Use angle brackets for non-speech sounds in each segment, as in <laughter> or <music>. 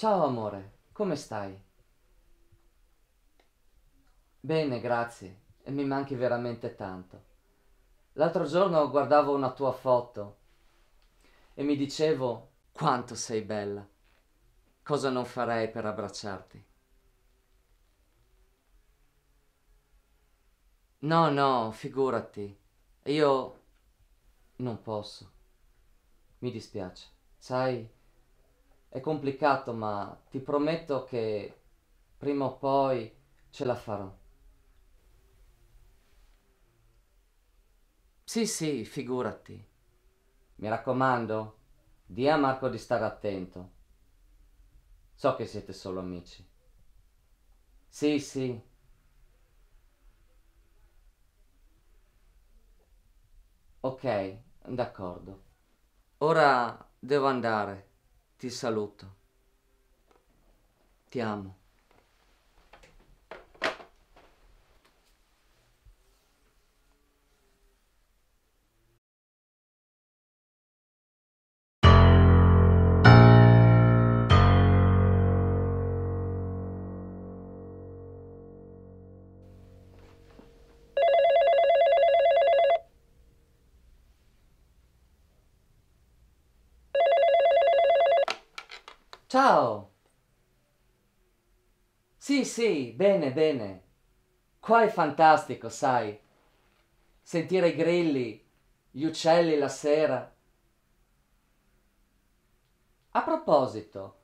Ciao amore, come stai? Bene, grazie, e mi manchi veramente tanto. L'altro giorno guardavo una tua foto e mi dicevo quanto sei bella. Cosa non farei per abbracciarti? No, no, figurati. Io non posso. Mi dispiace. Sai, è complicato, ma ti prometto che prima o poi ce la farò. Sì, sì, figurati. Mi raccomando, di a Marco di stare attento. So che siete solo amici. Sì, sì. Ok, d'accordo. Ora devo andare. Ti saluto. Ti amo. Ciao! Sì, sì, bene, bene. Qua è fantastico, sai. Sentire i grilli, gli uccelli la sera. A proposito,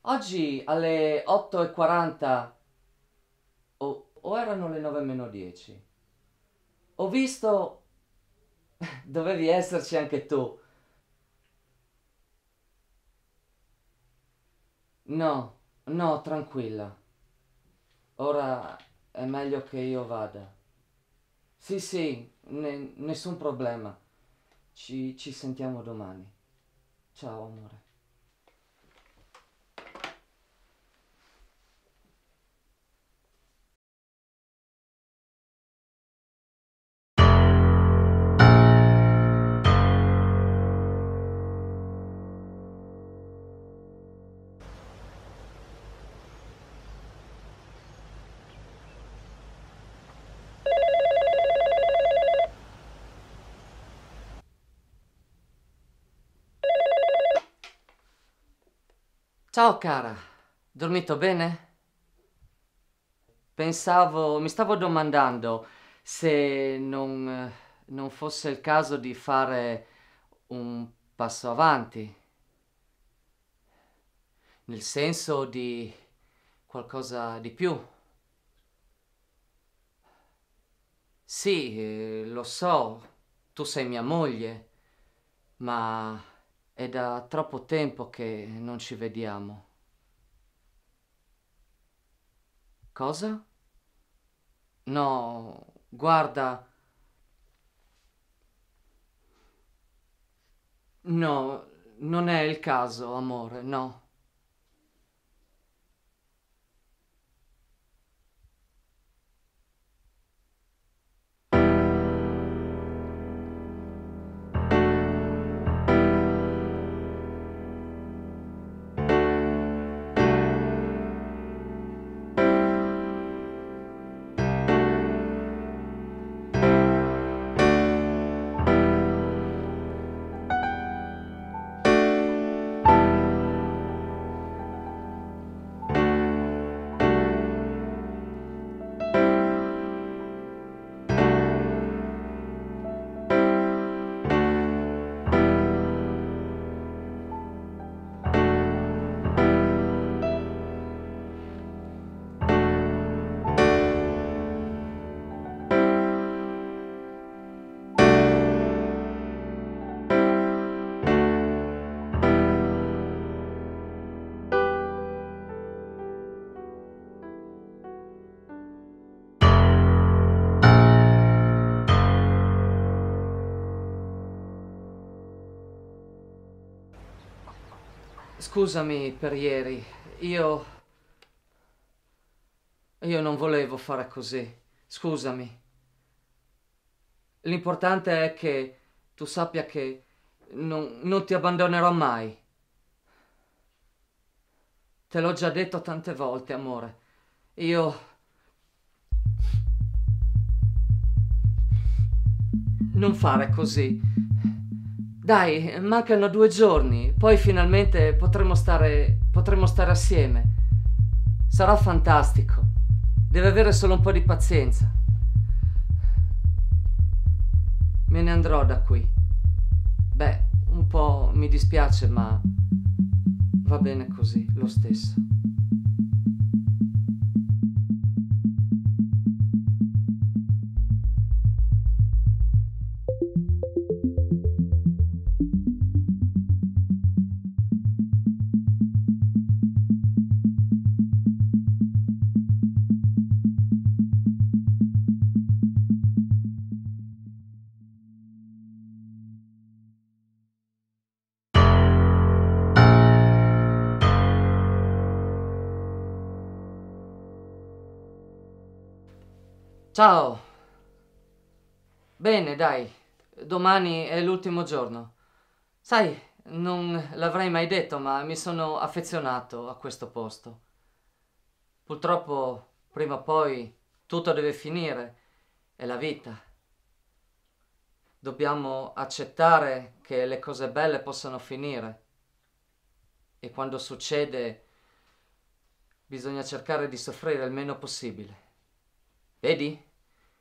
oggi alle 8.40 o, o erano le 9 meno 10? Ho visto... <laughs> Dovevi esserci anche tu. No, no, tranquilla. Ora è meglio che io vada. Sì, sì, ne- nessun problema. Ci, ci sentiamo domani. Ciao, amore. Ciao cara, dormito bene? Pensavo, mi stavo domandando se non, non fosse il caso di fare un passo avanti, nel senso di qualcosa di più. Sì, eh, lo so, tu sei mia moglie, ma è da troppo tempo che non ci vediamo. Cosa? No, guarda. No, non è il caso, amore, no. Scusami per ieri, io... Io non volevo fare così, scusami. L'importante è che tu sappia che non, non ti abbandonerò mai. Te l'ho già detto tante volte, amore. Io... Non fare così. Dai, mancano due giorni, poi finalmente potremo stare, potremo stare assieme. Sarà fantastico. Deve avere solo un po' di pazienza. Me ne andrò da qui. Beh, un po' mi dispiace, ma va bene così, lo stesso. Ciao. Bene, dai. Domani è l'ultimo giorno. Sai, non l'avrei mai detto, ma mi sono affezionato a questo posto. Purtroppo, prima o poi, tutto deve finire. È la vita. Dobbiamo accettare che le cose belle possano finire. E quando succede, bisogna cercare di soffrire il meno possibile. Vedi?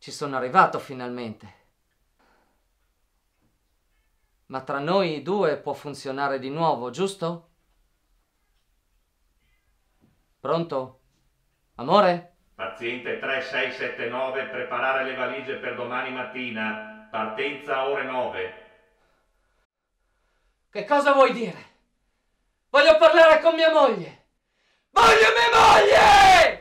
Ci sono arrivato finalmente. Ma tra noi due può funzionare di nuovo, giusto? Pronto? Amore? Paziente 3679, preparare le valigie per domani mattina. Partenza ore 9. Che cosa vuoi dire? Voglio parlare con mia moglie! Voglio mia moglie!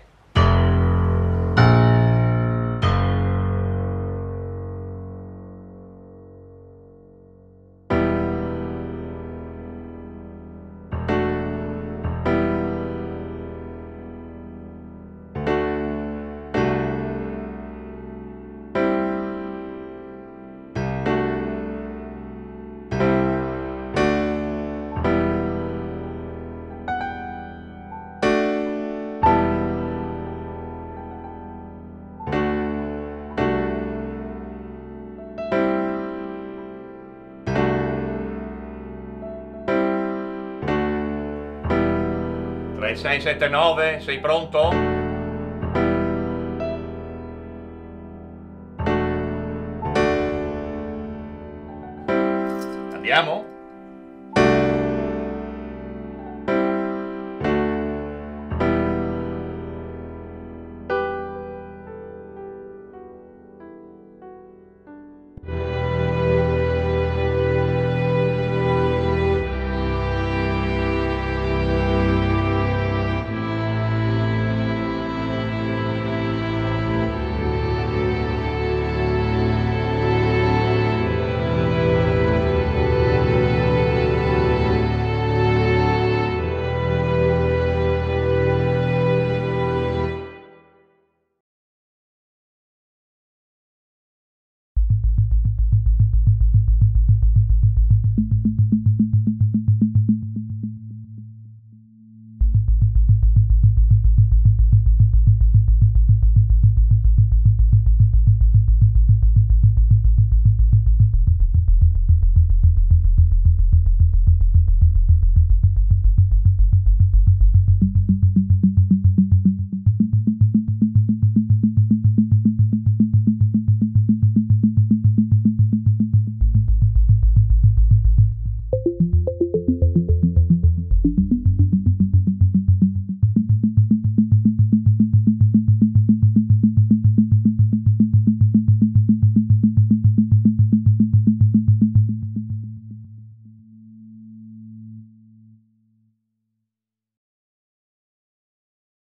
Tre, sei, sette, nove, sei pronto? Andiamo?